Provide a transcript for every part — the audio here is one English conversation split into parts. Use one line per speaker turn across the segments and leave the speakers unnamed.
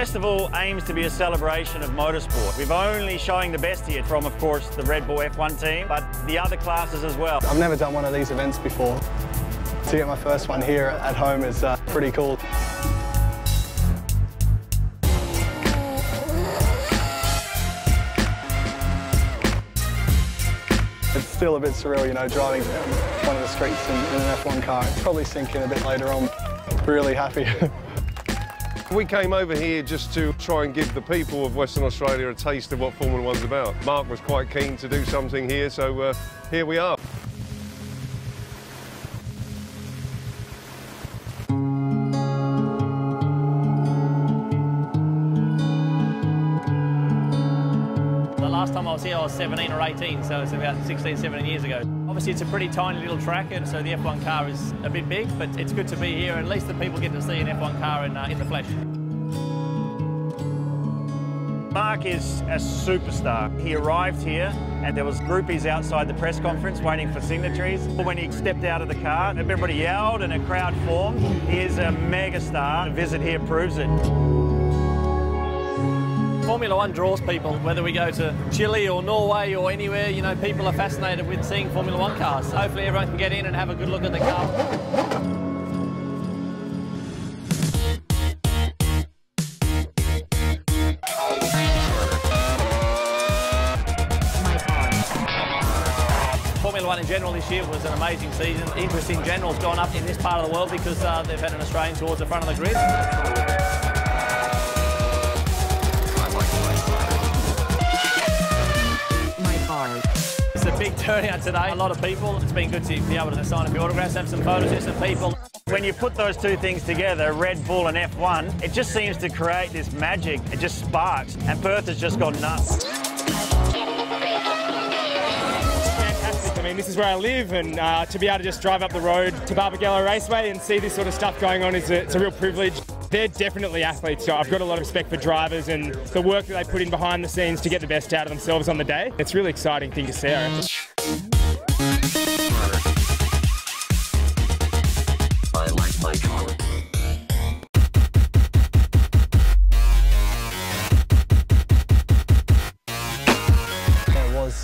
festival aims to be a celebration of motorsport. We're only showing the best here from, of course, the Red Bull F1 team, but the other classes as well.
I've never done one of these events before. To get my first one here at home is uh, pretty cool. It's still a bit surreal, you know, driving one of the streets in, in an F1 car. Probably sinking a bit later on. Really happy.
We came over here just to try and give the people of Western Australia a taste of what Formula One's about. Mark was quite keen to do something here, so uh, here we are.
Time I was here, I was 17 or 18, so it's about 16, 17 years ago. Obviously, it's a pretty tiny little track, and so the F1 car is a bit big, but it's good to be here. At least the people get to see an F1 car in, uh, in the flesh.
Mark is a superstar. He arrived here and there was groupies outside the press conference waiting for signatories. When he stepped out of the car, everybody yelled and a crowd formed. He is a mega star. A visit here proves it.
Formula One draws people, whether we go to Chile or Norway or anywhere, you know, people are fascinated with seeing Formula One cars. So hopefully everyone can get in and have a good look at the car. Formula One in general this year was an amazing season. Interest in general has gone up in this part of the world because uh, they've had an Australian towards the front of the grid. Big turnout today. A lot of people. It's been good to be able to sign a few autographs, have some photos with some people.
When you put those two things together, Red Bull and F1, it just seems to create this magic. It just sparks. And Perth has just gone nuts.
fantastic. I mean, this is where I live, and uh, to be able to just drive up the road to Barbagallo Raceway and see this sort of stuff going on is a, it's a real privilege. They're definitely athletes, so I've got a lot of respect for drivers and the work that they put in behind the scenes to get the best out of themselves on the day. It's a really exciting thing to see. I.
It was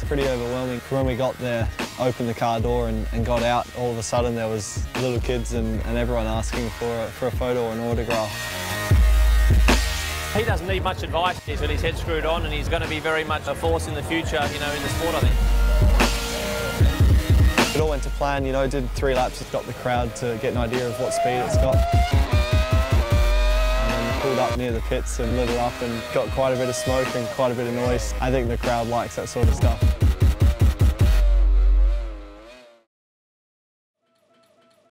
pretty overwhelming. When we got there, opened the car door and, and got out, all of a sudden there was little kids and, and everyone asking for a, for a photo or an autograph.
He doesn't need much advice. He's got his head screwed on and he's going to be very much a force in the future, you know, in the sport, I think.
It all went to plan, you know, did three laps, got the crowd to get an idea of what speed it's got. Pulled up near the pits and lit it up and got quite a bit of smoke and quite a bit of noise. I think the crowd likes that sort of stuff.